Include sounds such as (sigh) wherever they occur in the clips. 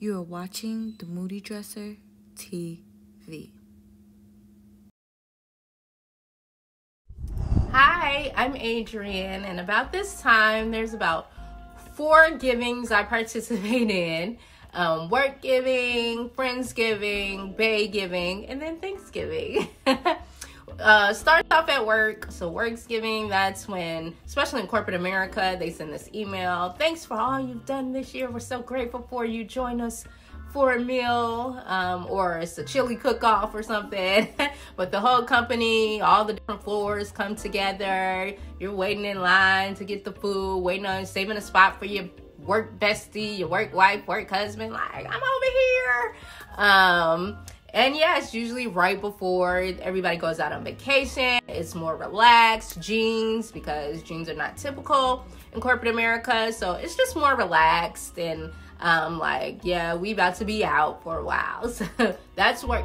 You are watching the Moody Dresser TV. Hi, I'm Adrienne, and about this time, there's about four givings I participate in um, work giving, friends giving, bae giving, and then Thanksgiving. (laughs) uh, starts off at work. So work's giving, that's when, especially in corporate America, they send this email. Thanks for all you've done this year. We're so grateful for you. Join us for a meal, um, or it's a chili cook-off or something. (laughs) but the whole company, all the different floors come together. You're waiting in line to get the food, waiting on saving a spot for your work bestie, your work wife, work husband. Like I'm over here. Um, and yeah, it's usually right before everybody goes out on vacation. It's more relaxed, jeans, because jeans are not typical in corporate America. So it's just more relaxed and um, like, yeah, we about to be out for a while. (laughs) So that's work.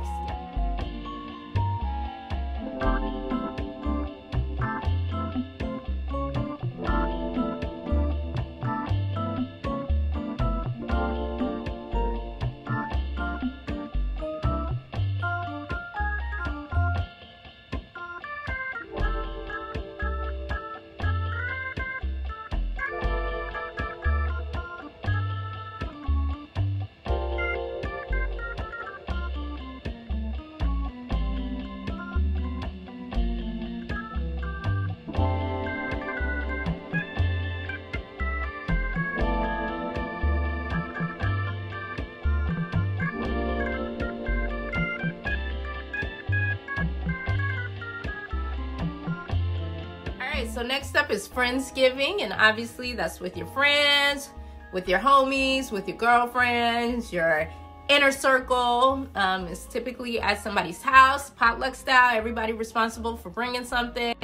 Right, so next up is Friendsgiving, and obviously that's with your friends, with your homies, with your girlfriends, your inner circle. Um, it's typically at somebody's house, potluck style. Everybody responsible for bringing something.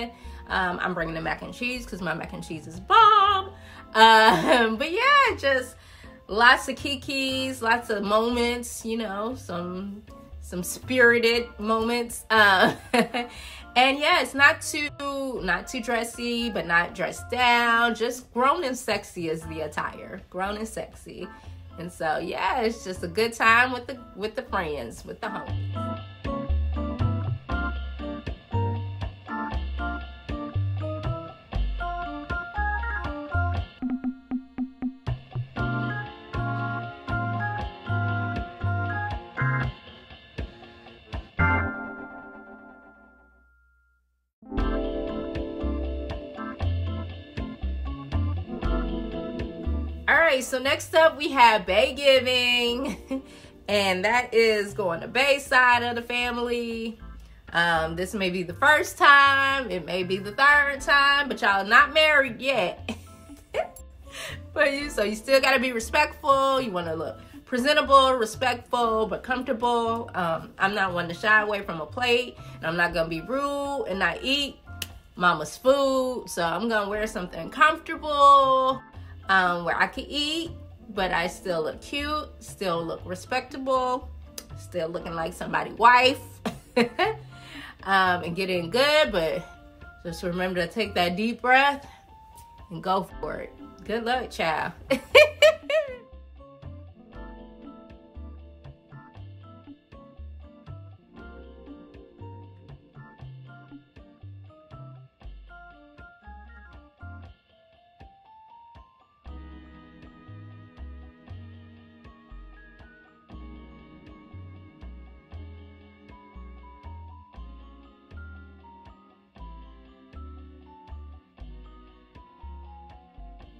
Um, I'm bringing the mac and cheese because my mac and cheese is bomb. Um, (laughs) but yeah, just lots of kikis, lots of moments. You know, some some spirited moments. Uh, (laughs) and yeah, it's not too not too dressy, but not dressed down. Just grown and sexy is the attire. Grown and sexy. And so yeah, it's just a good time with the with the friends, with the homies. Right, so next up we have Bae Giving, (laughs) and that is going to Bae side of the family. Um, this may be the first time, it may be the third time, but y'all not married yet. (laughs) but you, so you still gotta be respectful. You want to look presentable, respectful, but comfortable. Um, I'm not one to shy away from a plate, and I'm not gonna be rude and not eat mama's food. So I'm gonna wear something comfortable um, where I can eat, but I still look cute, still look respectable, still looking like somebody's wife, (laughs) um, and getting good. But just remember to take that deep breath and go for it. Good luck, child. (laughs)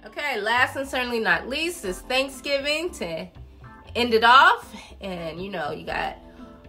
Okay, last and certainly not least is Thanksgiving to end it off. And you know, you got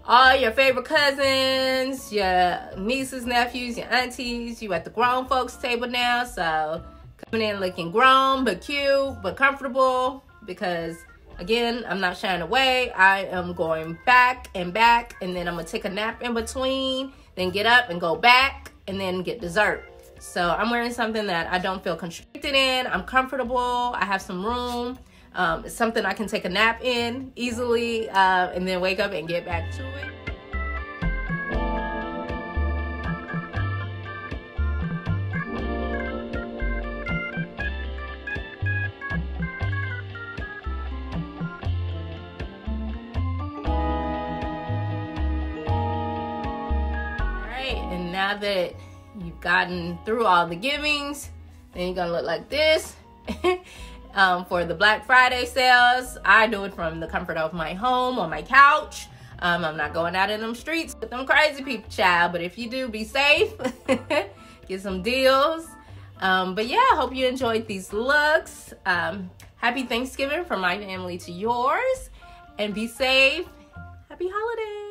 all your favorite cousins, your nieces, nephews, your aunties. You at the grown folks table now. So coming in looking grown, but cute, but comfortable. Because again, I'm not shying away. I am going back and back. And then I'm to take a nap in between. Then get up and go back. And then get dessert. So I'm wearing something that I don't feel constricted in. I'm comfortable. I have some room. Um, it's something I can take a nap in easily uh, and then wake up and get back to it. All right, and now that gotten through all the givings, then you're gonna look like this. (laughs) um, for the Black Friday sales, I do it from the comfort of my home on my couch. Um, I'm not going out in them streets with them crazy people, child. But if you do, be safe. (laughs) Get some deals. Um, but yeah, I hope you enjoyed these looks. Um, happy Thanksgiving from my family to yours. And be safe. Happy holidays.